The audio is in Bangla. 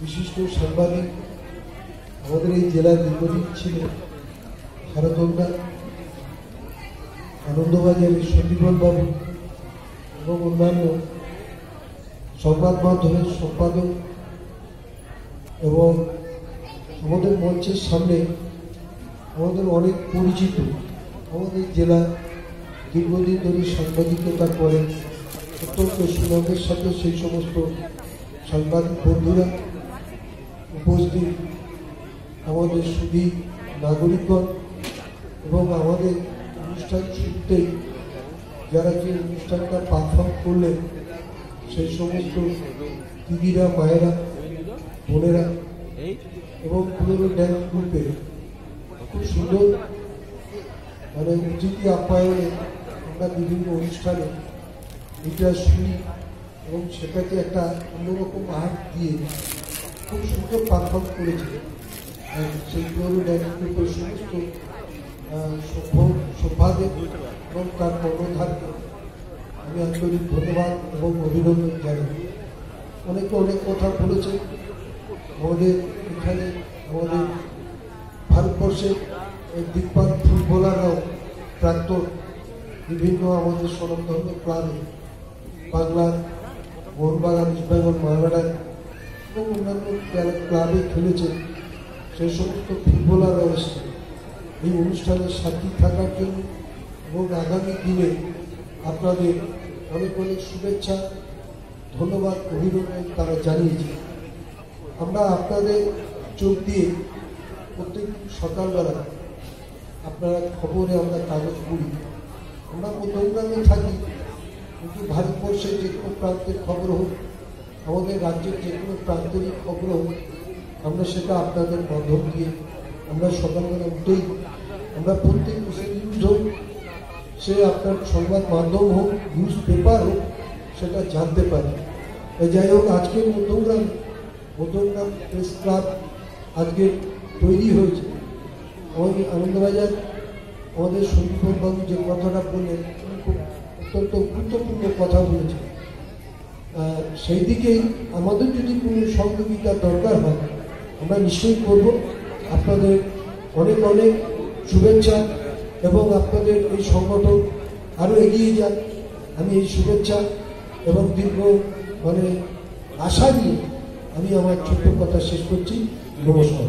বিশিষ্ট সাংবাদিক আমাদের এই জেলার দীর্ঘদিন ছিলেন ভারতন্দা আনন্দবাজারের সন্দীপন বাবু এবং অন্যান্য সংবাদ মাধ্যমের সম্পাদক এবং আমাদের মঞ্চের সামনে আমাদের অনেক পরিচিত আমাদের জেলা দীর্ঘদিন ধরে সাংবাদিকতা করেন অত্যন্ত সুনামের সাথে সেই সমস্ত সাংবাদিক বন্ধুরা উপস্থিত আমাদের সুদী নাগরিকগণ এবং আমাদের অনুষ্ঠান শুরুতেই যারা যে অনুষ্ঠানটা পারফর্ম করলেন, সেই সমস্ত দিদিরা, মায়েরা বোনেরা এবং পুরনো ড্যান্স গ্রুপে খুব সুন্দর মানে অতিথি আপ্যায়নে আমরা বিভিন্ন অনুষ্ঠানে এটা শুনি এবং সেটাকে একটা অন্যরকম আর্ট দিয়ে খুব সুন্দর পারফর্ম করেছে। আর সেই পুরনো ড্যান্স গ্রুপের সমস্ত সভ্য সভ্যাদের এবং তার কর্ণধারকে আমি আন্তরিক ধন্যবাদ এবং অভিনন্দন জানাই। অনেকে অনেক কথা বলেছে আমাদের এখানে আমাদের ভারতবর্ষের এই দিকপাল ফুটবলাররাও প্রাক্তন বিভিন্ন আমাদের স্বনামধন্য ক্লাবে বাংলার মোহনবাগান, ইস্ট বেঙ্গল, মহামেডান এবং অন্যান্য ক্লাবে খেলেছেন। সেই সমস্ত ফুটবলাররাও এসেছে এই অনুষ্ঠানের সাক্ষী থাকার জন্য এবং আগামী দিনে আপনাদের অনেক অনেক শুভেচ্ছা, ধন্যবাদ, অভিনন্দন তারা জানিয়েছে আমরা আপনাদের চোখ দিয়ে প্রত্যেক সকালবেলা আপনারা খবরে আমরা কাগজ পড়ি। আমরা মধ্যমগ্রামে থাকি, কিন্তু ভারতবর্ষের যে কোনো প্রান্তের খবর হোক, আমাদের রাজ্যের যে কোনো প্রান্তেরই খবর হোক, আমরা সেটা আপনাদের মাধ্যম দিয়ে আমরা সকালবেলা উঠেই আমরা প্রত্যেক নিউজ হোক, সে আপনার সংবাদ মাধ্যম হোক নিউজ পেপার হোক, সেটা জানতে পারি। যাই হোক, আজকের মধ্যমগ্রাম মধ্যমগ্রাম প্রেস ক্লাব আজকে তৈরি হয়েছে। আমাদের আনন্দবাজার, আমাদের সন্দীপবাবু যে কথাটা বললেন অত্যন্ত গুরুত্বপূর্ণ কথা বলেছেন। সেই দিকেই আমাদের যদি কোনো সহযোগিতার দরকার হয়, আমরা নিশ্চয়ই করব। আপনাদের অনেক অনেক শুভেচ্ছা এবং আপনাদের এই সংগঠন আরও এগিয়ে যাক। আমি এই শুভেচ্ছা এবং দীর্ঘ মানে আশা নিয়ে আমি আমার ছোট্ট কথা শেষ করছি। নমস্কার।